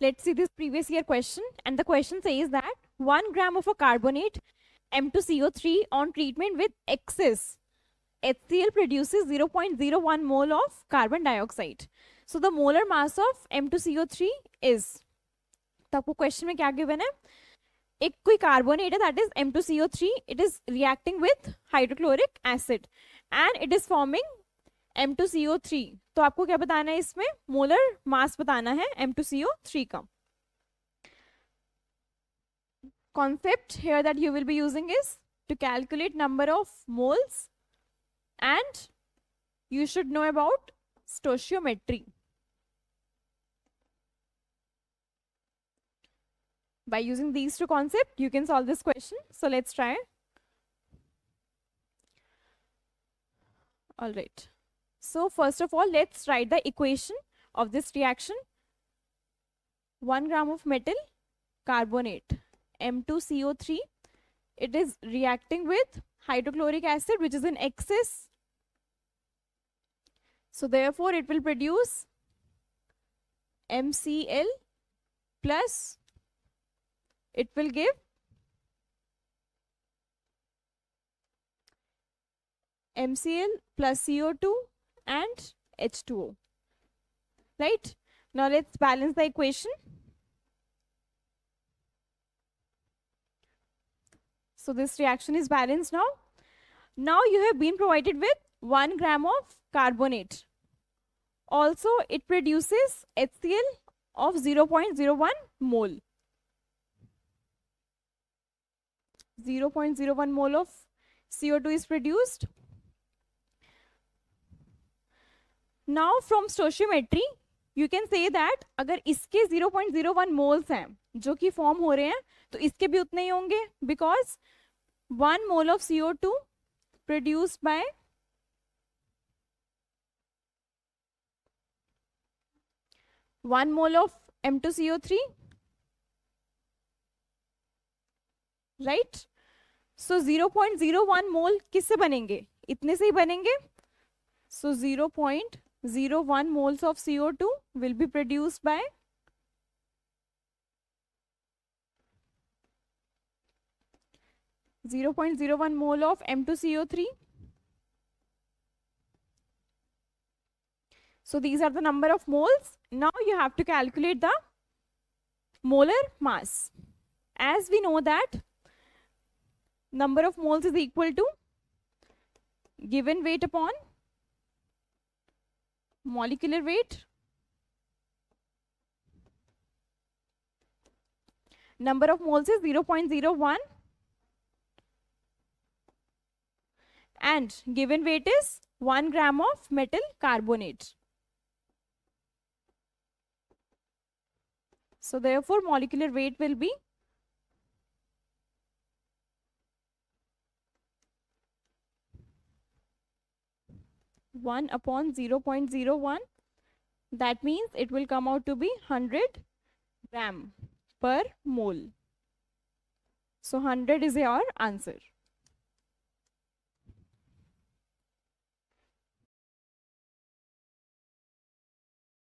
let's see this previous year question and the question says that 1 gram of a carbonate M2CO3 on treatment with excess HCl produces 0.01 mole of carbon dioxide. So the molar mass of M2CO3 is तो आपको question में क्या given है एक कोई carbonate है that is M2CO3 it is reacting with hydrochloric acid M two C O three तो आपको क्या बताना है इसमें मोलर मास बताना है M two C O three का concept here that you will be using is to calculate number of moles and you should know about stoichiometry By using these two concepts, you can solve this question. So let's try. All right. So first of all, let's write the equation of this reaction. 1 gram of metal carbonate M2CO3. It is reacting with hydrochloric acid which is in excess. So therefore it will produce MCl plus it will give MCl plus CO2 and H2O. Right? Now let's balance the equation. So this reaction is balanced now. Now you have been provided with 1 gram of carbonate. Also it produces HCl of 0.01 mole. 0.01 mole of CO2 is produced. Now from stoichiometry, you can say that अगर इसके 0.01 moles हैं, जो कि form हो रहे हैं तो इसके भी उतने ही होंगे because one mole of CO two produce by one mole of M two CO three right so zero point zero one mole किससे बनेंगे? इतने से ही बनेंगे। So zero point 0.01 moles of CO2 will be produced by Zero point zero one mole of M two CO three. So these are the number of moles. Now you have to calculate the molar mass. As we know that number of moles is equal to given weight upon molecular weight number of moles is 0.01 and given weight is 1 gram of metal carbonate. So therefore molecular weight will be one upon 0 0.01 that means it will come out to be 100 gram per mole. So 100 is your answer.